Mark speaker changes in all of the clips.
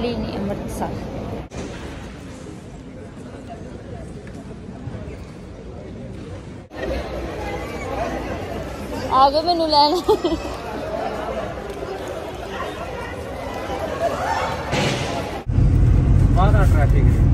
Speaker 1: ਚੱਲੀ ਨਹੀਂ ਅੰਮ੍ਰਿਤਸਰ ਆ ਗਏ ਮੈਨੂੰ ਲੈਣ।
Speaker 2: ਬਾਹਰ ਟ੍ਰੈਫਿਕ ਹੈ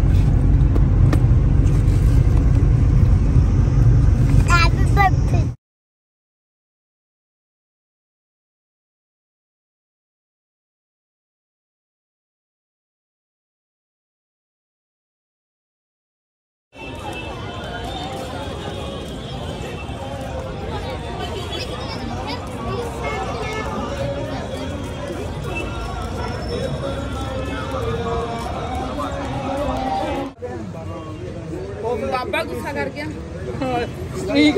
Speaker 3: ਉਹ ਬਾਬਾ ਗੁੱਸਾ ਕਰ ਗਿਆ
Speaker 2: ਠੀਕ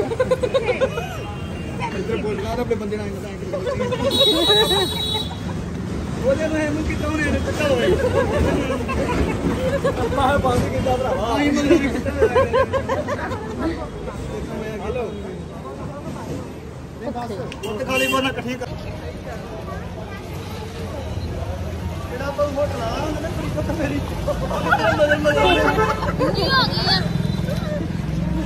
Speaker 4: ਇੱਧਰ ਬੋਲਣਾ ਤਾਂ ਆਪਣੇ ਬੰਦੇ ਨਾਲ ਇੰਨਾ ਉਹਦੇ ਨੂੰ ਇਹਨੂੰ ਕਿਤੋਂ ਨੇ ਇਹਨੇ ਪਤਾ ਹੋਏ
Speaker 2: ਮੈਂ ਬੰਦ ਕੀਤਾ ਭਰਾਵਾ
Speaker 4: ਆਈ ਮਤਲਬ ਕਿਤੋਂ ਹੈਲੋ ਉੱਤੇ ਖਾਲੀ ਬੋਲਣਾ ਇਕੱਠੀ ਕਰ ਕਿਹੜਾ ਤੋਂ ਹੋਟਲ ਆ ਉਹਨੇ ਕੁੜੀ ਪੁੱਤ ਮੇਰੀ ਮਜ਼ੇ ਮਜ਼ੇ
Speaker 1: ਨਹੀਂ ਹੋ ਗਈ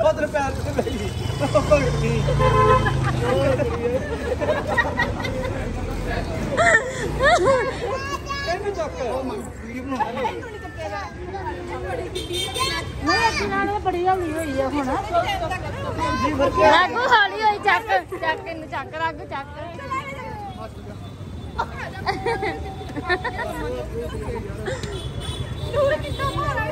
Speaker 4: ਉਧਰ ਪੈਰ ਤੇ ਬੈ ਗਈ ਇਹਨੂੰ ਚੱਕ ਉਹ ਮੰਗੀ ਬਣਾਉਣਾ
Speaker 1: ਰਾਗੂ ਹੌਲੀ ਹੋਈ ਚੱਕ ਚੱਕ ਇਹਨੂੰ ਚੱਕ ਰਾਗੂ ਚੱਕ
Speaker 3: ਹੁਣ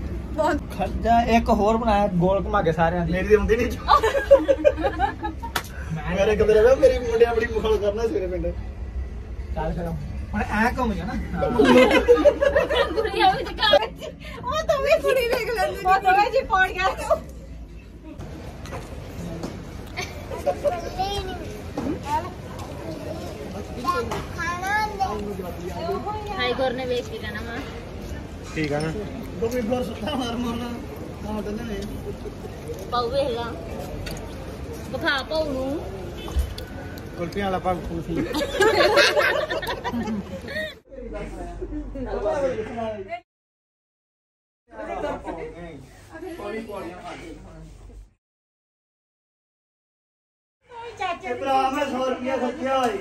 Speaker 2: ਖੱਜਾ ਇੱਕ ਹੋਰ ਬਣਾਇਆ ਗੋਲ ਘੁਮਾ ਕੇ ਸਾਰਿਆਂ ਦੀ
Speaker 4: ਮੇਰੀ ਤੇ ਹੁੰਦੀ ਨਹੀਂ ਮੇਰੇ ਕਿਧਰ ਵੇ ਮੇਰੀ ਮੁੰਡੇ ਆਪਣੀ ਮੁਖਲ ਕਰਨਾ ਸਵੇਰੇ ਪਿੰਡ
Speaker 2: ਚੱਲ ਫਿਰ ਹੁਣ ਐ ਘੁੰਮ ਜਾ ਨਾ
Speaker 1: ਕੁੜੀਆਂ ਵੀ ਦਿਖਾ
Speaker 3: ਉਹ ਤਾਂ ਵੀ ਕੁੜੀ ਵੇਖ ਲੈਂਦੀ ਉਹ ਦੋਵੇਂ ਜੀ ਪੌੜ ਗਿਆ ਤੂੰ
Speaker 1: ਹਾਈ ਕੋਰ ਨੇ ਵੇਖ ਕੇ ਕਹਿਣਾ ਵਾ
Speaker 2: ਠੀਕ ਆ ਨਾ
Speaker 4: ਦੋਵੇਂ ਫਲੋਰ ਸੁੱਤਾ ਮਾਰ ਮਾਰਨਾ ਕਾਹ ਦਿੰਦੇ ਨੇ
Speaker 1: ਪਾਉ ਵੇਖ ਲਾ ਬਖਾ ਪਾਉ ਨੂੰ
Speaker 2: ਕੁਲਫੀਆਂ ਵਾਲਾ ਪਾ ਕੁਲਫੀ
Speaker 4: ਇਹ ਭਰਾ ਮੈਂ 100 ਰੁਪਇਆ ਖਰਚਿਆ ਹੋਏ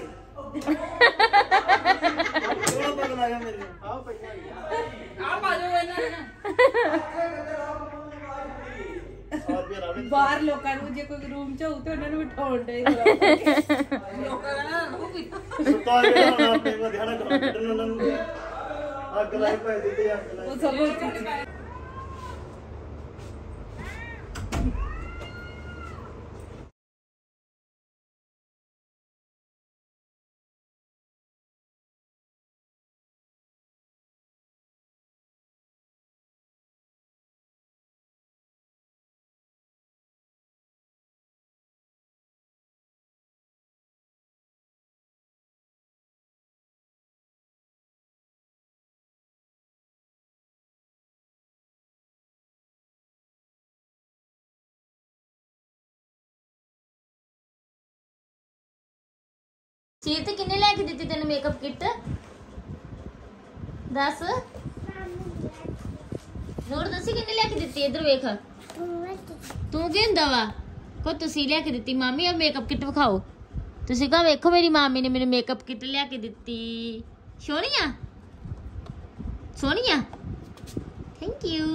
Speaker 3: ਲੋਕਾਂ ਨੂੰ ਜੇ ਕੋਈ ਰੂਮ ਚ ਹੋਊ ਤੇ ਉਹਨਾਂ ਨੂੰ ਬਿਠਾਉਣ ਦੇ ਲੋਕਾਂ ਦਾ ਨਾ ਉਹ ਵੀ।
Speaker 4: ਸੁੱਤਾ ਹੁਣ ਆਪਣੇ ਮੈਂ ਧਿਆਨ ਕੱਢਣ ਉਹਨਾਂ ਨੂੰ ਅੱਗ ਲਾਈ ਪੈ ਦਿੱਤੀ ਅੱਗ ਲਾਈ।
Speaker 3: ਉਹ ਸਭ
Speaker 1: चीत कि दी तेन मेकअप किट दस नोड़ दसी कि लिया इधर वेख तू क्या को तुसी लिया दी मामी अब मेकअप किट विखाओ तुम कहा वेखो मेरी मामी ने मेरे मेकअप किट
Speaker 5: लिया दी
Speaker 1: Soni Soni thank you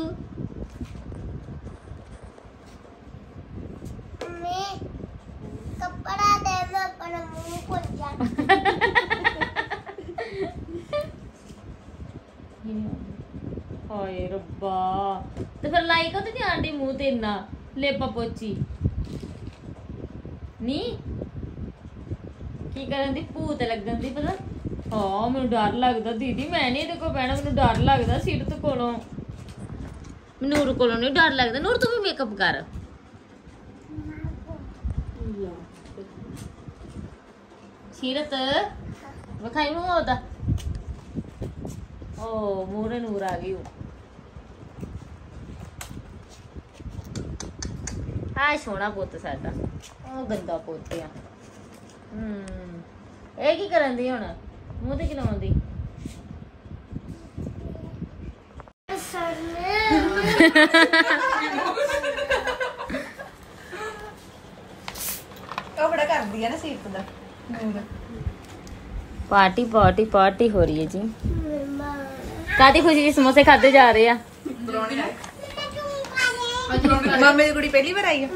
Speaker 1: auntie ਮੂੰਹ ਤੇ ਇੰਨਾ ਲੇਪਾ ਪੋਚੀ। ਨੀ? ਕੀ ਕਰਨ ਦੀ? ਭੂਤ ਲੱਗਣ ਦੀ ਪਤਾ ਹਾਂ ਮੈਨੂੰ ਡਰ ਲੱਗਦਾ ਦੀਦੀ ਮੈਂ ਨਹੀਂ ਇਹਦੇ ਕੋਲ ਬਹਿਣਾ ਮੈਨੂੰ ਡਰ ਲੱਗਦਾ ਸੀਟ ਤੋਂ ਕੋਲੋਂ। ਨੂਰ ਕੋਲੋਂ ਨਹੀਂ ਡਰ ਲੱਗਦਾ। ਨੂਰ ਤੂੰ ਵੀ ਮੇਕਅਪ ਕਰ। ਸੀਰਤ ਵਿਖਾਈ ਮੂੰਹ ਉਹਦਾ। ਓ ਮੂਰੇ ਨੂਰ ਆ ਗਈ ਉਹ ਆ ਸੋਹਣਾ ਪੁੱਤ ਸਾਡਾ। ਉਹ ਗੰਦਾ ਪੁੱਤ ਆ। ਹੂੰ। ਇਹ ਕੀ ਕਰਨ ਦੀ ਹੁਣ? ਮੂੰਹ ਤੇ ਕੀ ਲਾਉਂਦੀ?
Speaker 3: ਉਹ ਬੜਾ ਕਰਦੀ ਆ ਨਾ ਸੀਰਤ ਦਾ। ਨੂਰ
Speaker 1: ਪਾਰਟੀ ਪਾਰਟੀ ਪਾਰਟੀ ਹੋ ਰਹੀ ਹੈ ਜੀ। ਕਾਦੀ ਖੁਸ਼ੀ ਜੀ ਸਮੋਸੇ ਖਾਦੇ ਜਾ ਰਹੇ ਆ?
Speaker 3: मम्मी की कुड़ी पहली बार आई है?